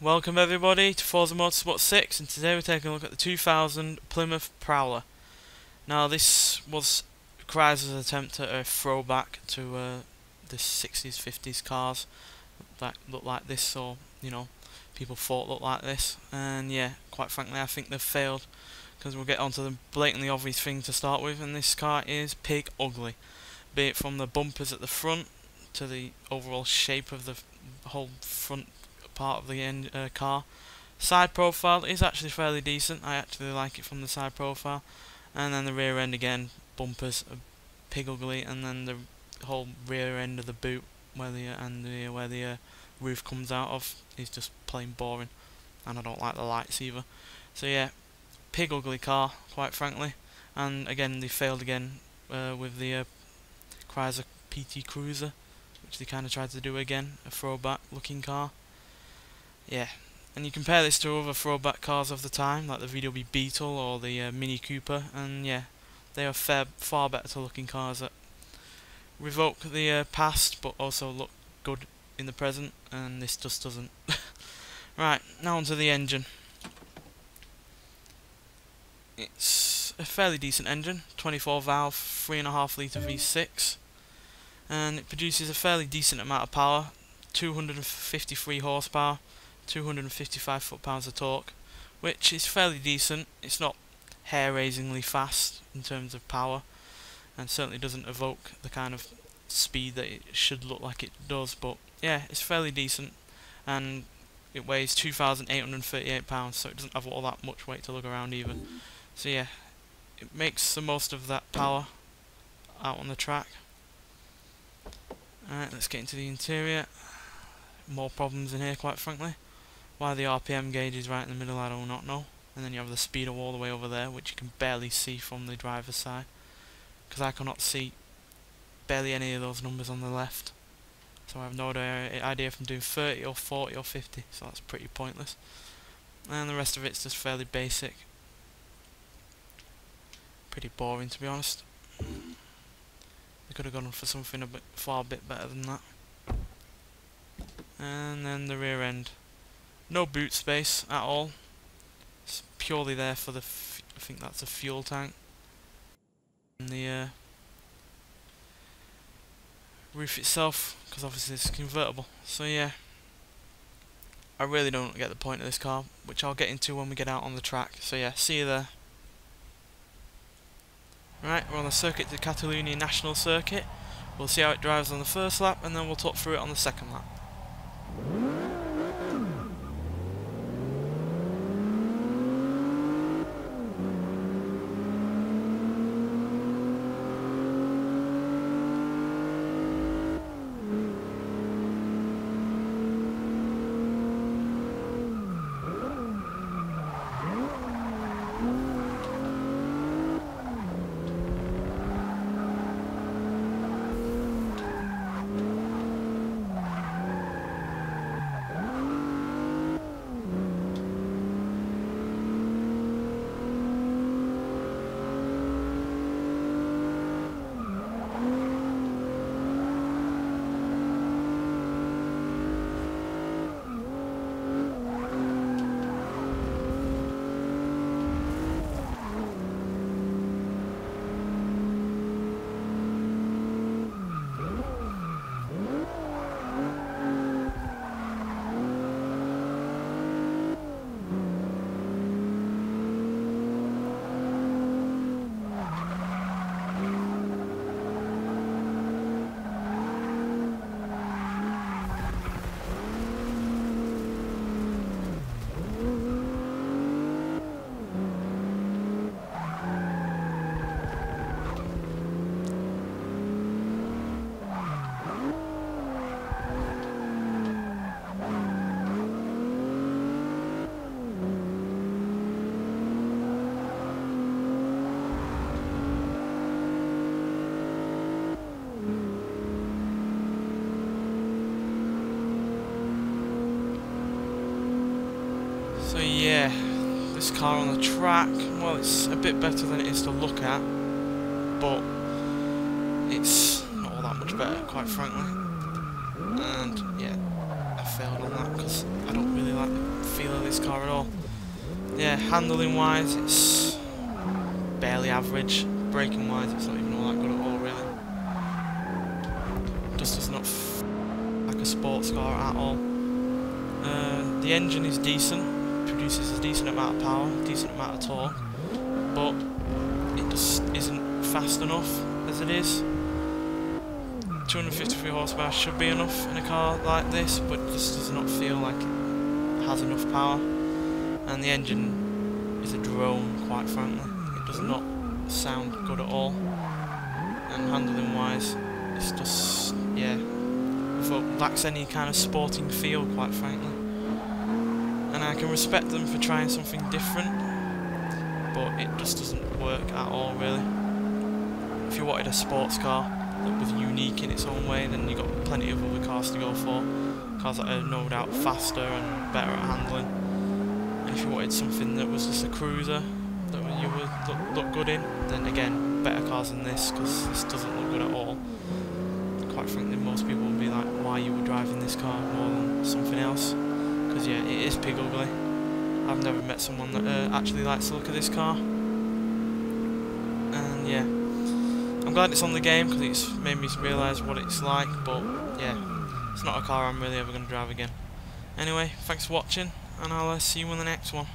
Welcome everybody to Forza Motorsport 6 and today we're taking a look at the 2000 Plymouth Prowler. Now this was Chrysler's attempt at a throwback to uh, the 60s, 50s cars that looked like this or, you know, people thought looked like this and yeah, quite frankly I think they've failed because we'll get onto the blatantly obvious thing to start with and this car is pig ugly. Be it from the bumpers at the front to the overall shape of the whole front part of the end, uh, car. Side profile is actually fairly decent. I actually like it from the side profile. And then the rear end again, bumpers are pig ugly, and then the whole rear end of the boot where the uh, and the uh, where the uh, roof comes out of is just plain boring, and I don't like the lights either. So yeah, pig ugly car, quite frankly. And again, they failed again uh, with the uh, Chrysler PT Cruiser, which they kind of tried to do again, a throwback looking car. Yeah, and you compare this to other throwback cars of the time, like the VW Beetle or the uh, Mini Cooper, and yeah, they are fair, far better looking cars that revoke the uh, past, but also look good in the present, and this just doesn't. right, now onto the engine. It's a fairly decent engine, 24 valve, 3.5 litre V6, and it produces a fairly decent amount of power, 253 horsepower, 255 foot-pounds of torque, which is fairly decent. It's not hair-raisingly fast in terms of power, and certainly doesn't evoke the kind of speed that it should look like it does. But yeah, it's fairly decent, and it weighs 2,838 pounds, so it doesn't have all that much weight to lug around either. So yeah, it makes the most of that power out on the track. Alright, let's get into the interior. More problems in here, quite frankly. Why the RPM gauge is right in the middle, I do not know. And then you have the speedo all the way over there, which you can barely see from the driver's side. Because I cannot see barely any of those numbers on the left. So I have no idea if I'm doing 30 or 40 or 50, so that's pretty pointless. And the rest of it's just fairly basic. Pretty boring to be honest. They could have gone for something a bit far bit better than that. And then the rear end. No boot space at all. It's purely there for the, I think that's a fuel tank. And the uh, roof itself, because obviously it's convertible. So yeah, I really don't get the point of this car, which I'll get into when we get out on the track. So yeah, see you there. Right, we're on the circuit de Catalunya National Circuit. We'll see how it drives on the first lap, and then we'll talk through it on the second lap. So yeah, this car on the track, well it's a bit better than it is to look at, but it's not all that much better, quite frankly. And yeah, I failed on that because I don't really like the feel of this car at all. Yeah, handling wise, it's barely average. Braking wise, it's not even all that good at all, really. Just does not like a sports car at all. Uh, the engine is decent, produces a decent amount of power, decent amount of torque, but it just isn't fast enough as it is. 253 horsepower should be enough in a car like this, but it just does not feel like it has enough power. And the engine is a drone, quite frankly. It does not sound good at all. And handling wise, it's just, yeah, lacks any kind of sporting feel, quite frankly. And I can respect them for trying something different, but it just doesn't work at all, really. If you wanted a sports car, that was unique in its own way, then you got plenty of other cars to go for. Cars that are no doubt faster and better at handling. And if you wanted something that was just a cruiser that you would look, look good in, then again, better cars than this, because this doesn't look good at all. Quite frankly, most people would be like, why are you were driving this car more than something else. Because yeah, it is pig ugly. I've never met someone that uh, actually likes the look of this car. And yeah. I'm glad it's on the game because it's made me realise what it's like, but yeah, it's not a car I'm really ever going to drive again. Anyway, thanks for watching, and I'll uh, see you in the next one.